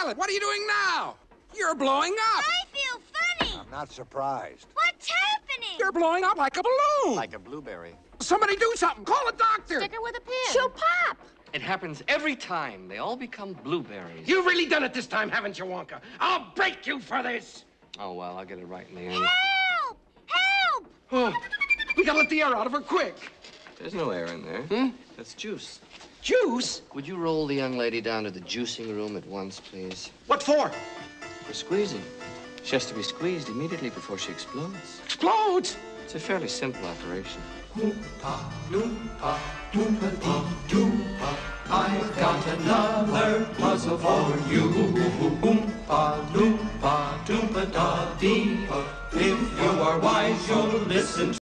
Violet, what are you doing now? You're blowing up. I feel funny. I'm not surprised. What's happening? You're blowing up like a balloon. Like a blueberry. Somebody do something. Call a doctor. Stick her with a pin. She'll pop. It happens every time. They all become blueberries. You've really done it this time, haven't you, Wonka? I'll break you for this. Oh, well, I'll get it right in the end. Help! Help! Oh, we gotta let the air out of her quick. There's no air in there. Hmm? That's juice. Juice? Would you roll the young lady down to the juicing room at once, please? What for? For squeezing. She has to be squeezed immediately before she explodes. Explodes? It's a fairly simple operation. I've got another puzzle for you. Oompa loompa doompa da dee. If you are wise, you'll listen